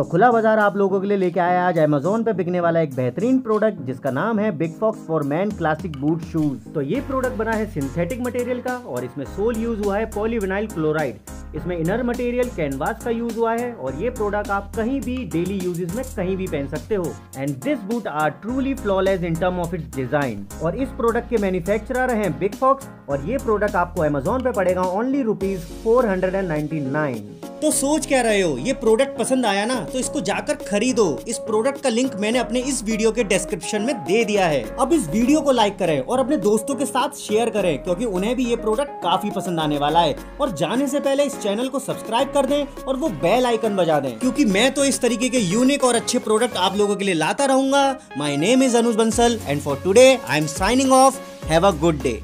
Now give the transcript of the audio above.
तो खुला बाज़ार आप लोगों के लिए लेके आया आज अमेजोन पे बिकने वाला एक बेहतरीन प्रोडक्ट जिसका नाम है big fox for man classic boot shoes तो ये प्रोडक्ट बना है सिंथेटिक मटेरियल का और इसमें सोल यूज़ हुआ है पॉलीविनाइल क्लोराइड इसमें इनर मटेरियल कैनवास का यूज़ हुआ है और ये प्रोडक्ट आप कहीं भी डेली यूजेस में कहीं भी पहन सकते हो। And this boot are truly flawless in term of its design और इस प्रोडक्ट के मैन्युफैक्चरर हैं बिग फॉक्स और ये प्रोडक्ट आपको अमेजोन पे पड़ेगा only rupees four hundred and ninety nine तो सोच क्या रहे हो? ये प्रोडक्ट पसंद आया ना तो इसको जाकर खरीदो। इस प्रोडक्ट का लिंक मैंने अपने इस वीडियो के डिस्क्रिप्शन में दे दिया है। अब इस वीडियो को लाइक करें और अपने दोस्तों के साथ शेयर करें, क्योंकि उन्हें भी ये प्रोडक्ट काफ़ी पसंद आने वाला है। और जाने से पहले इस चैनल को सब्सक्राइब कर दें और वो बेल आइकन बजा दें। क्योंकि मैं तो इस तरीके के यूनिक और अच्छे प्रोडक्ट आप लोगों के लिए लाता रहूँगा। My name is Anuj Bansal and for today I am signing off have a good day